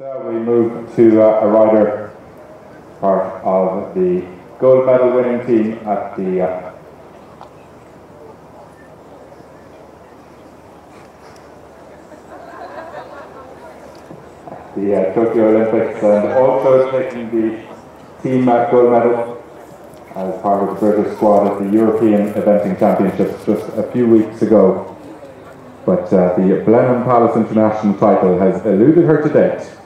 So we move to uh, a rider part of the gold medal winning team at the uh, the uh, Tokyo Olympics and also taking the team gold medal as part of the British squad at the European Eventing Championships just a few weeks ago. But uh, the Blenheim Palace International title has eluded her to date.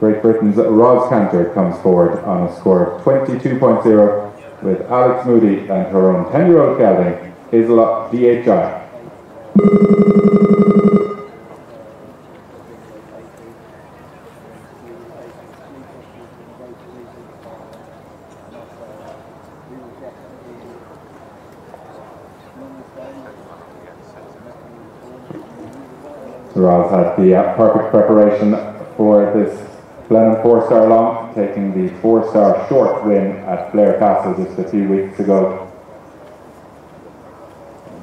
Great Britain's Ros Canter comes forward on a score of 22.0 with Alex Moody and her own 10-year-old gelding, Izilot DHI. Ros had the uh, perfect preparation for this Blenheim four-star long, taking the four-star short win at Blair Castle just a few weeks ago.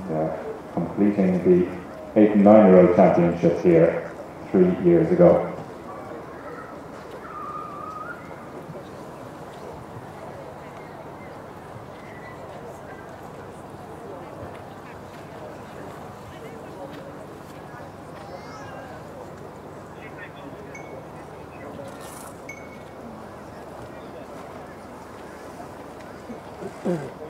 And, uh, completing the eight and nine-year-old championship here three years ago. 嗯。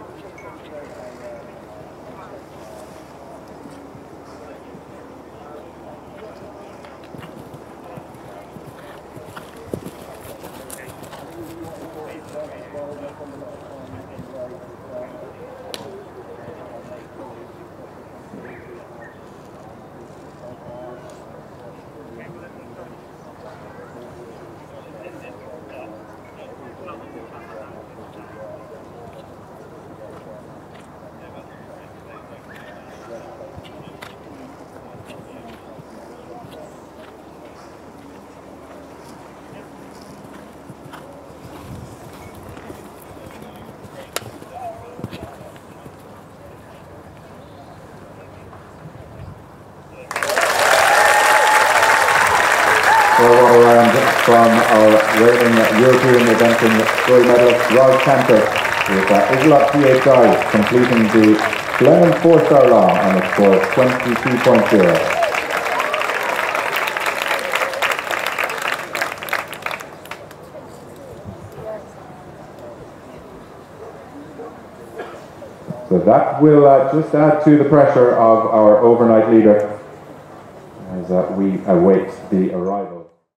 Four round from our reigning European eventing gold medalist Ros Canter with uh, Izilot DHI completing the Blenheim four-star long on a score of 22.0. So that will uh, just add to the pressure of our overnight leader as uh, we await the arrival.